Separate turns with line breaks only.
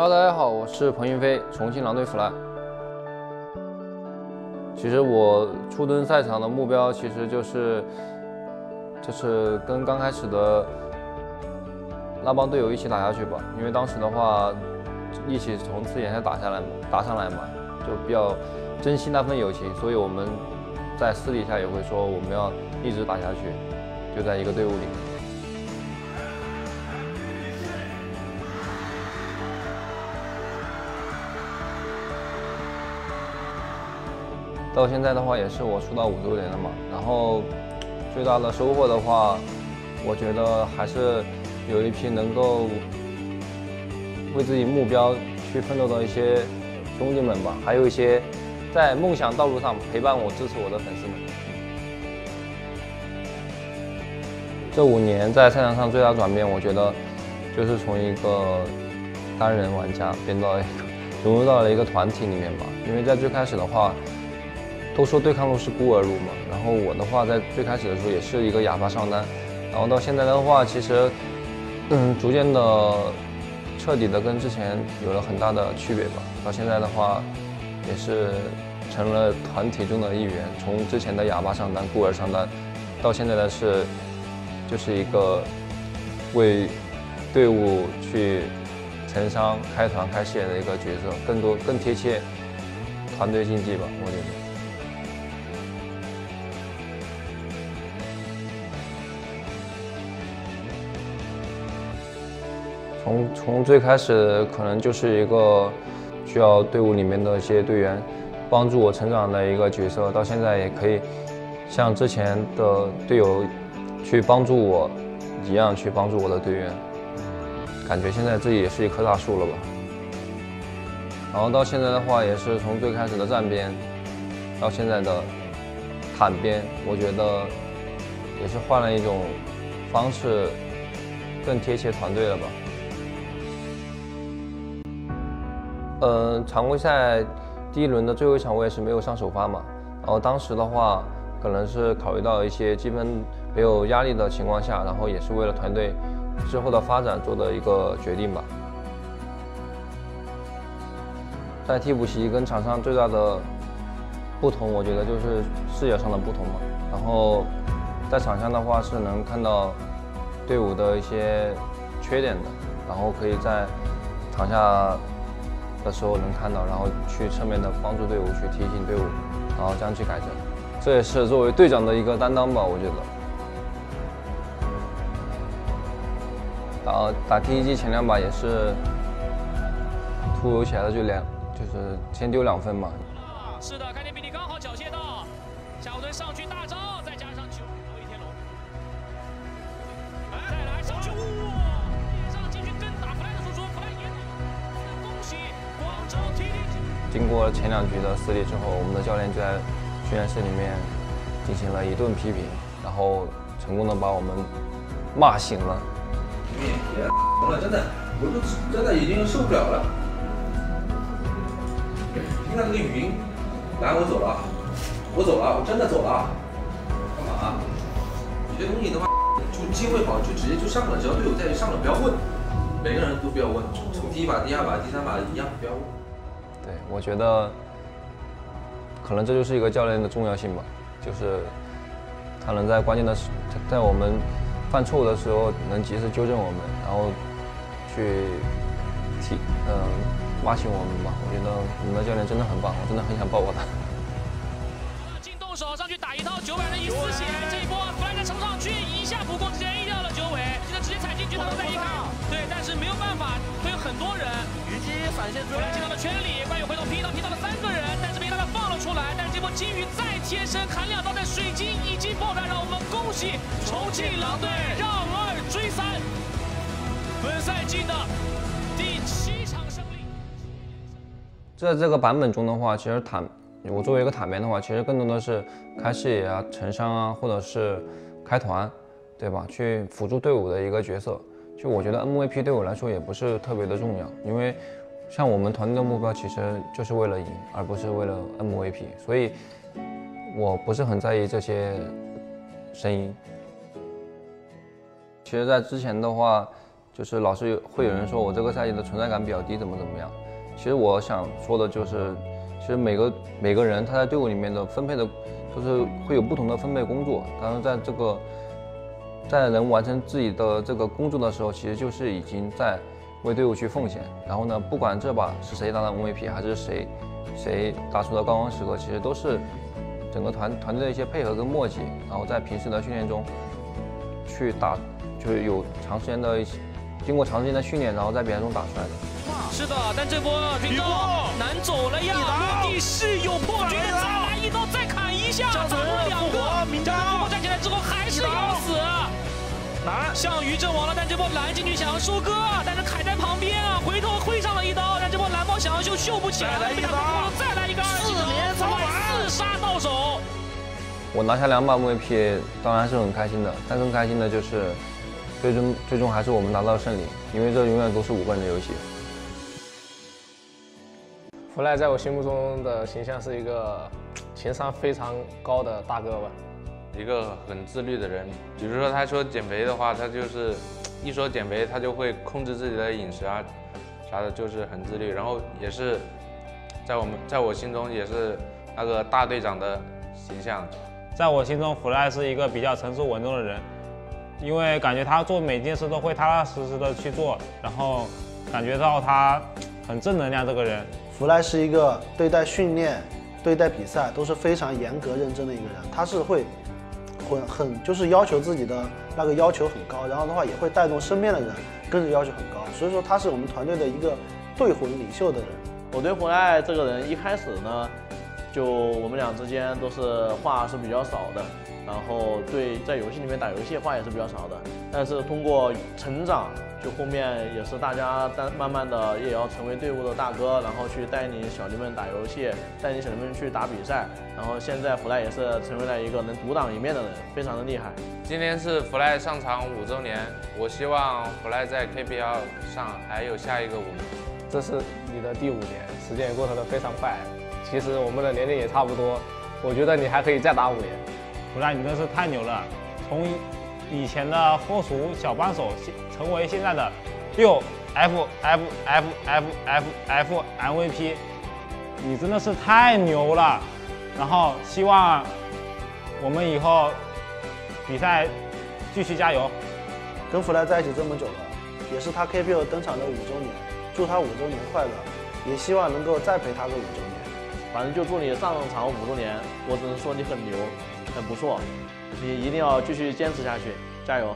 Hello，大家好，我是彭云飞，重庆狼队 fly。其实我初登赛场的目标其实就是，就是跟刚开始的那帮队友一起打下去吧。因为当时的话，一起从刺眼下打下来，打上来嘛，就比较珍惜那份友情，所以我们在私底下也会说我们要一直打下去，就在一个队伍里。到现在的话，也是我出道五周年了嘛。然后最大的收获的话，我觉得还是有一批能够为自己目标去奋斗的一些兄弟们吧，还有一些在梦想道路上陪伴我、支持我的粉丝们。这五年在赛场上最大转变，我觉得就是从一个单人玩家变到一个融入到了一个团体里面吧。因为在最开始的话。都说对抗路是孤儿路嘛，然后我的话在最开始的时候也是一个哑巴上单，然后到现在的话，其实，嗯，逐渐的、彻底的跟之前有了很大的区别吧。到现在的话，也是成了团体中的一员。从之前的哑巴上单、孤儿上单，到现在的是，就是一个为队伍去承伤、开团、开视野的一个角色，更多、更贴切团队竞技吧，我觉得。从从最开始可能就是一个需要队伍里面的一些队员帮助我成长的一个角色，到现在也可以像之前的队友去帮助我一样去帮助我的队员，感觉现在自己也是一棵大树了吧。然后到现在的话，也是从最开始的站边到现在的坦边，我觉得也是换了一种方式，更贴切团队了吧。嗯，常规赛第一轮的最后一场我也是没有上首发嘛，然后当时的话可能是考虑到一些积分没有压力的情况下，然后也是为了团队之后的发展做的一个决定吧。在替补席跟场上最大的不同，我觉得就是视野上的不同嘛。然后在场上的话是能看到队伍的一些缺点的，然后可以在场下。的时候能看到，然后去侧面的帮助队伍，去提醒队伍，然后这样去改正，这也是作为队长的一个担当吧，我觉得。打打 TEG 前两把也是突如其来的就两，就是先丢两分嘛。是的，看见比你刚好缴械到，夏侯惇上去大招，再加经过前两局的失利之后，我们的教练就在训练室里面进行了一顿批评，然后成功的把我们骂醒了。别红了，真的，我都真的已经受不了了。听到这个语音，来，我走了，我走了，我真的走了。干嘛？有些东西的话，就机会好就直接就上了，只要队友在就上了，不要问，每个人都不要问，从第一把、第二把、第三把一样，不要问。对，我觉得可能这就是一个教练的重要性吧，就是他能在关键的时，在我们犯错误的时候能及时纠正我们，然后去提，嗯，挖醒我们吧。我觉得我们的教练真的很棒，我真的很想抱抱他。进动手上去打一套九百的一丝血，这一波 flag 冲上去，一下普攻直接 A 掉了九尾，现在直接踩进去，他们再一卡。对，但是没有办法，会有很多人。虞姬闪现出来，进到了圈里，这波金鱼再贴身，砍两刀在水晶已经爆炸，让我们恭喜重庆狼队让二追三，本赛季的第七场胜利。在这个版本中的话，其实坦，我作为一个坦边的话，其实更多的是开视野啊、成伤啊，或者是开团，对吧？去辅助队伍的一个角色。就我觉得 MVP 对我来说也不是特别的重要，因为。像我们团队的目标其实就是为了赢，而不是为了 MVP，所以我不是很在意这些声音。其实，在之前的话，就是老是会有人说我这个赛季的存在感比较低，怎么怎么样。其实我想说的就是，其实每个每个人他在队伍里面的分配的，就是会有不同的分配工作。当然，在这个在能完成自己的这个工作的时候，其实就是已经在为队伍去奉献。然后呢，不管这把是谁拿到 MVP，还是谁谁打出的高光时刻，其实都是整个团团队的一些配合跟默契。然后在平时的训练中。去打，就是有长时间的，经过长时间的训练，然后在比赛中打出来的。
是的，但这波云刀难走了呀，落地是有破局的，再来一刀，再砍一下，打了两个。明章这波站起来之后还是要死，难。项羽阵亡了，但这波蓝进去想要收割，但是凯在旁边啊，回头挥上了一刀，但这波蓝豹想要秀秀不起来，再来一刀，再来一个二技能，四杀到手。
我拿下两把 MVP，当然是很开心的。但更开心的。就是，最终最终还是我们拿到胜利，因为这永远都是五个人的。游戏。
弗莱在我心目中的。形象是一个情商非常高的。大哥吧，
一个很自律的人。比如说他说减肥的话，他就是一说减肥，他就会控制自己的饮食啊啥的，就是很自律。然后也是在我们在我心中也是那个大队长的形象。
在我心中，弗莱是一个比较成熟稳重的人，因为感觉他做每件事都会踏踏实实的去做，然后感觉到他很正能量。这个人，
弗莱是一个对待训练、对待比赛都是非常严格认真的一个人。他是会很很就是要求自己的那个要求很高，然后的话也会带动身边的人跟着要求很高。所以说他是我们团队的一个队魂领袖的人。
我对弗莱这个人一开始呢。就我们俩之间都是话是比较少的，然后对在游戏里面打游戏话也是比较少的。但是通过成长，就后面也是大家但慢慢的也要成为队伍的大哥，然后去带领小弟们打游戏，带领小弟们去打比赛。然后现在弗莱也是成为了一个能独当一面的人，非常的厉害。
今天是弗莱上场五周年，我希望弗莱在 KPL 上还有下一个五年。
这是你的第五年，时间也过得非常快。其实我们的年龄也差不多，我觉得你还可以再打五年。
弗莱，你真是太牛了！从以前的后厨小帮手，成为现在的六 F F F F F F MVP，你真的是太牛了！然后希望我们以后比赛继续加油。
跟弗莱在一起这么久了，也是他 KPL 登场的五周年，祝他五周年快乐！也希望能够再陪他个五周年。
反正就祝你上场五周年，我只能说你很牛，很不错，你一定要继续坚持下去，加油！